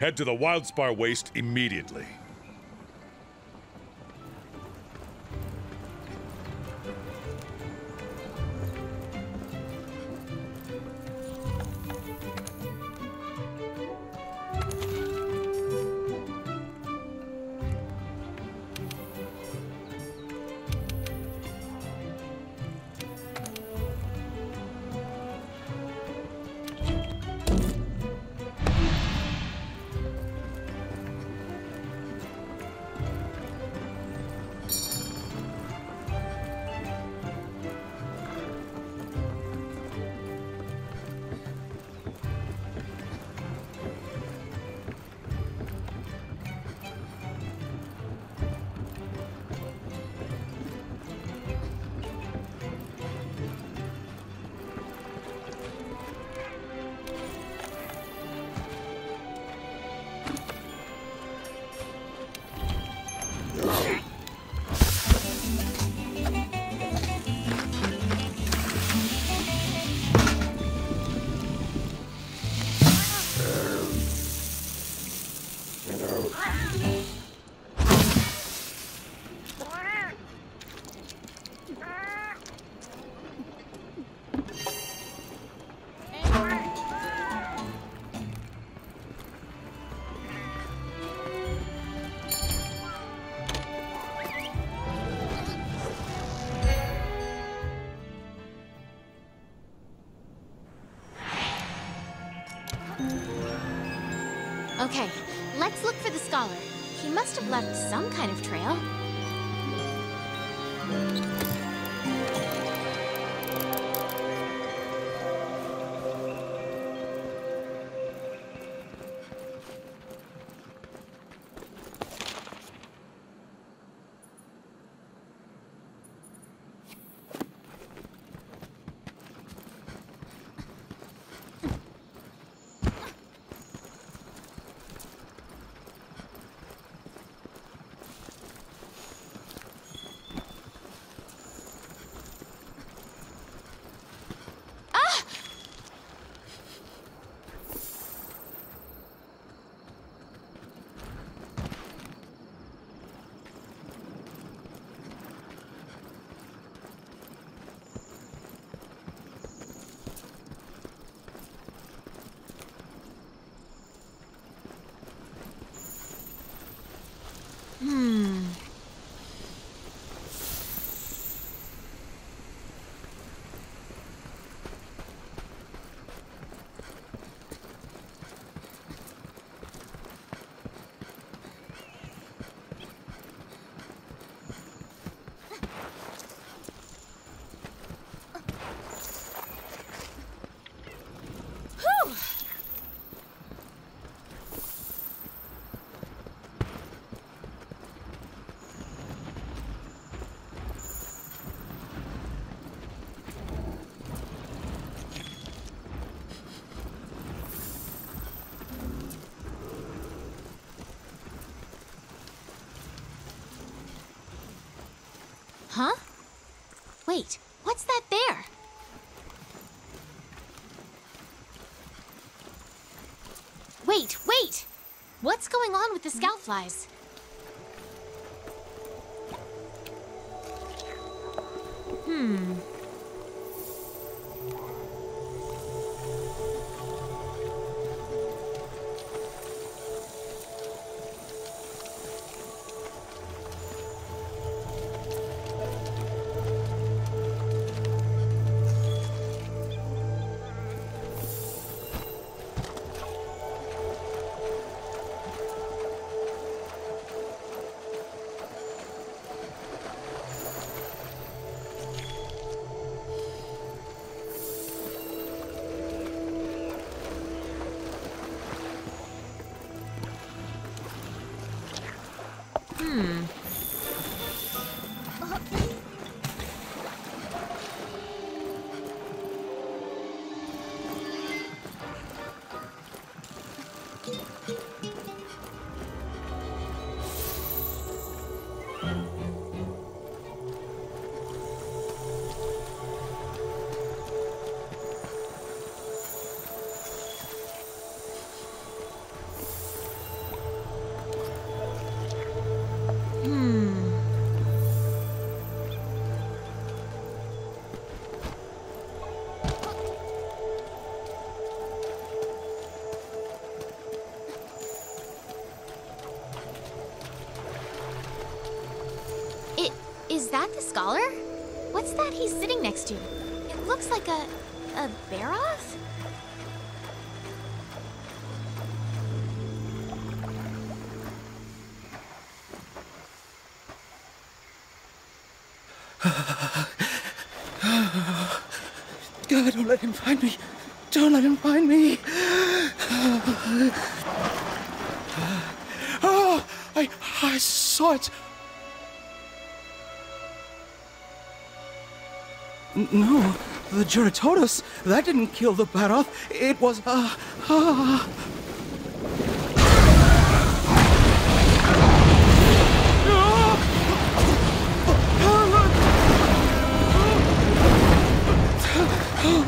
Head to the Wildspire Waste immediately. Okay, let's look for the scholar. He must have left some kind of trail. Wait, what's that there? Wait, wait! What's going on with the scout flies? Is that the scholar? What's that he's sitting next to? It looks like a... a Barroth? No, the Jyuratodus, that didn't kill the Barroth. It was, uh, uh, New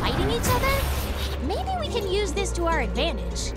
fighting each other? Maybe we can use this to our advantage.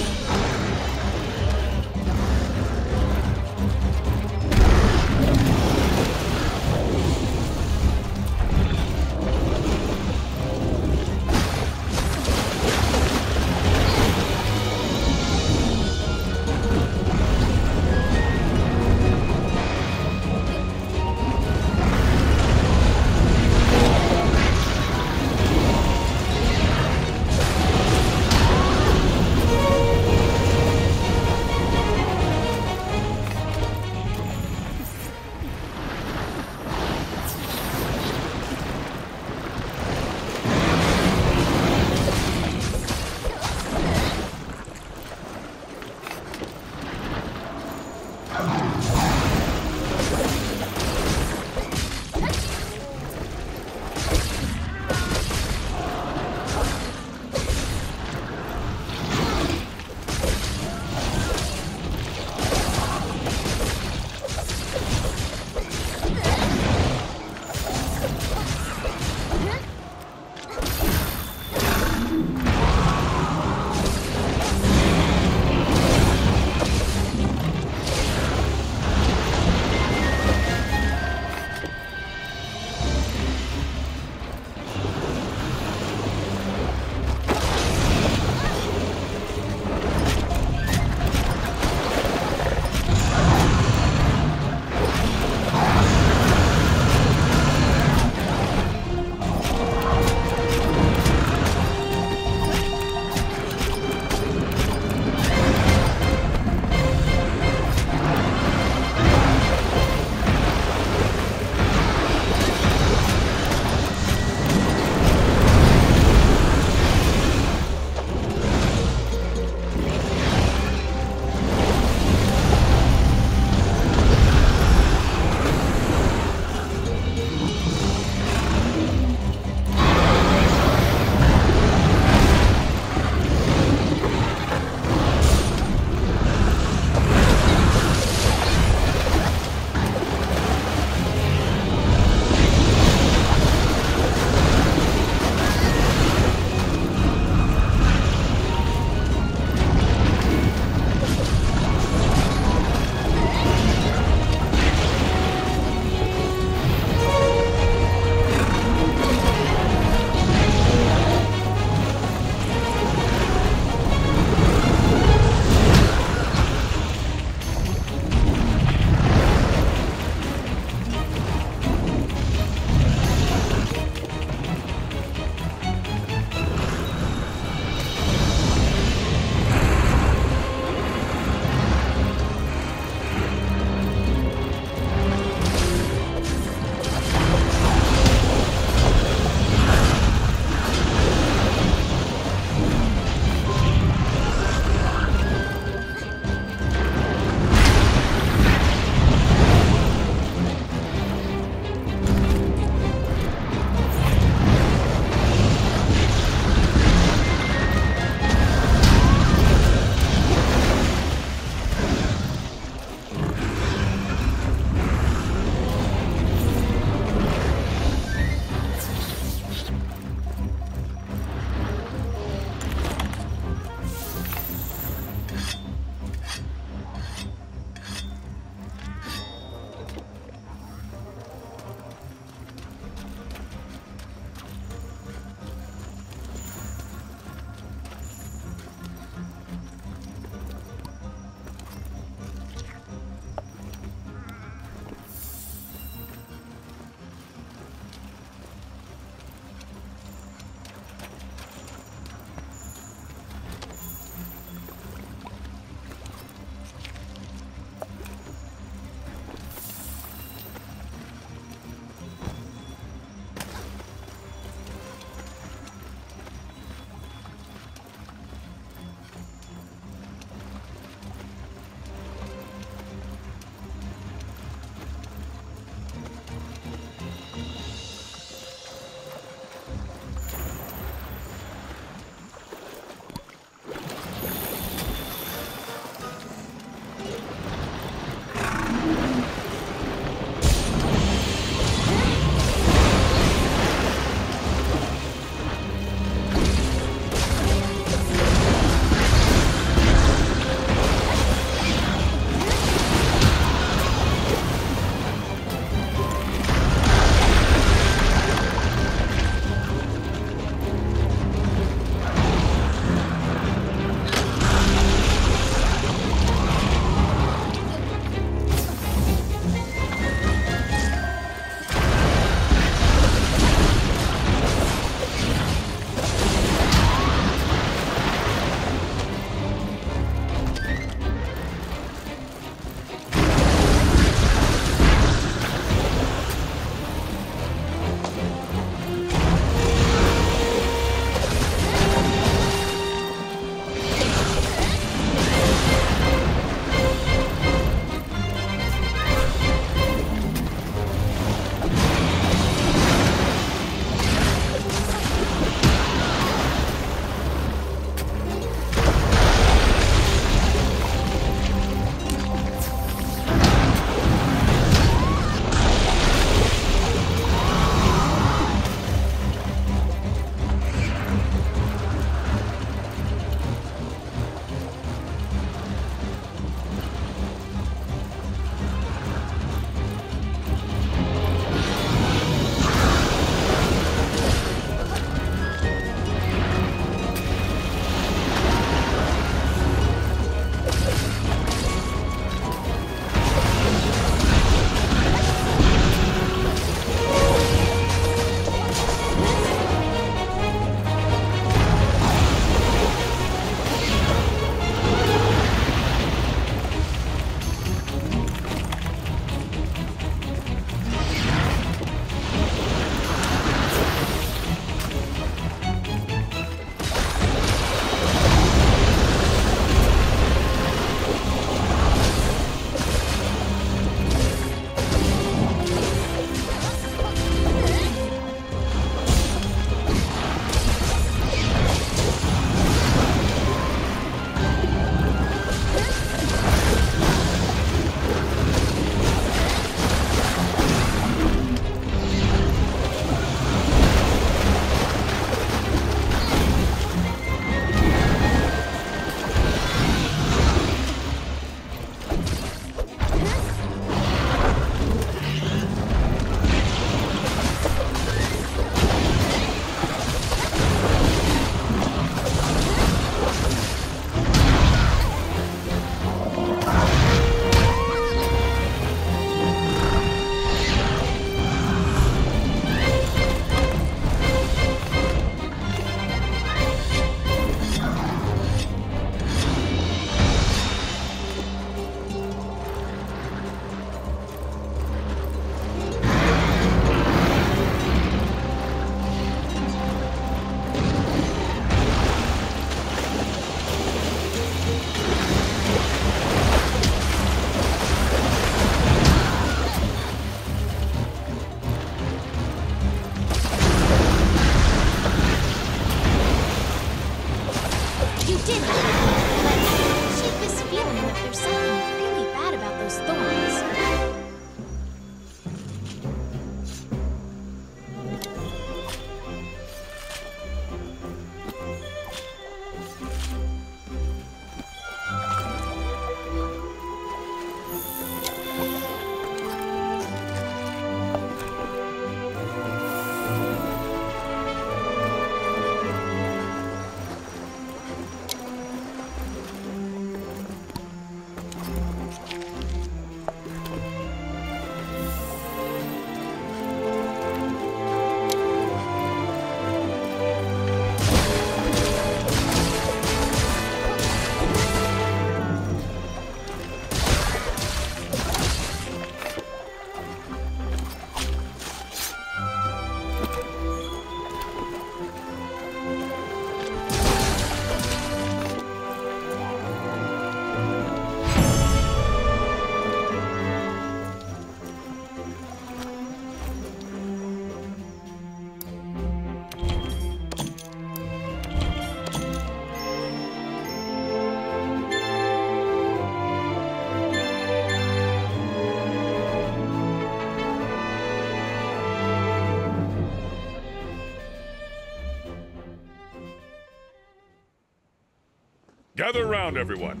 Gather round, everyone.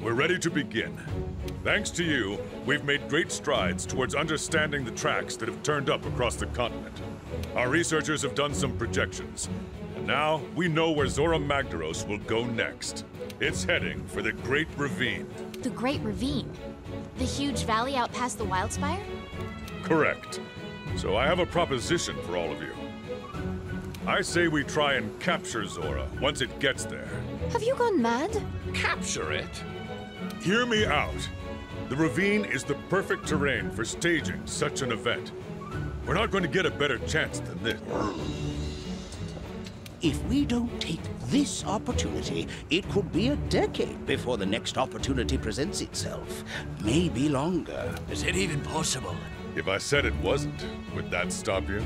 We're ready to begin. Thanks to you, we've made great strides towards understanding the tracks that have turned up across the continent. Our researchers have done some projections, and now we know where Zorah Magdaros will go next. It's heading for the Great Ravine. The Great Ravine. The huge valley out past the Wildspire? Correct. So I have a proposition for all of you. I say we try and capture Zorah once it gets there. Have you gone mad? Capture it? Hear me out. The ravine is the perfect terrain for staging such an event. We're not going to get a better chance than this. If we don't take this opportunity, it could be a decade before the next opportunity presents itself. Maybe longer. Is it even possible? If I said it wasn't, would that stop you?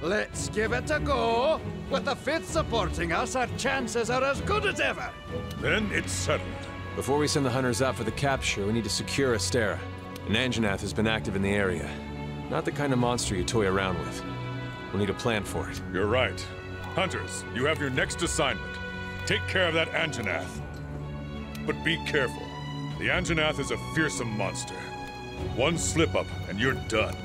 Let's give it a go. With the fifth supporting us, our chances are as good as ever. Then it's settled. Before we send the hunters out for the capture, we need to secure Astera. An Anjanath has been active in the area. Not the kind of monster you toy around with. We'll need a plan for it. You're right. Hunters, you have your next assignment. Take care of that Anjanath. But be careful. The Anjanath is a fearsome monster. One slip up and you're done.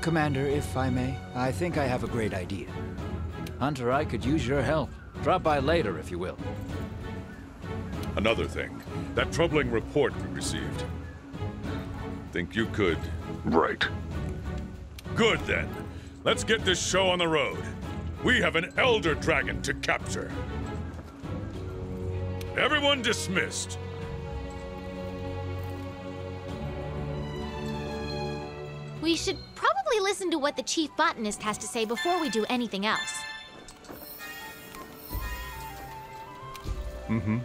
Commander, if I may, I think I have a great idea. Hunter, I could use your help. Drop by later, if you will. Another thing, that troubling report we received. Think you could? Right. Good then. Let's get this show on the road. We have an Elder Dragon to capture. Everyone dismissed. We should probably listen to what the chief botanist has to say before we do anything else. Mm-hmm.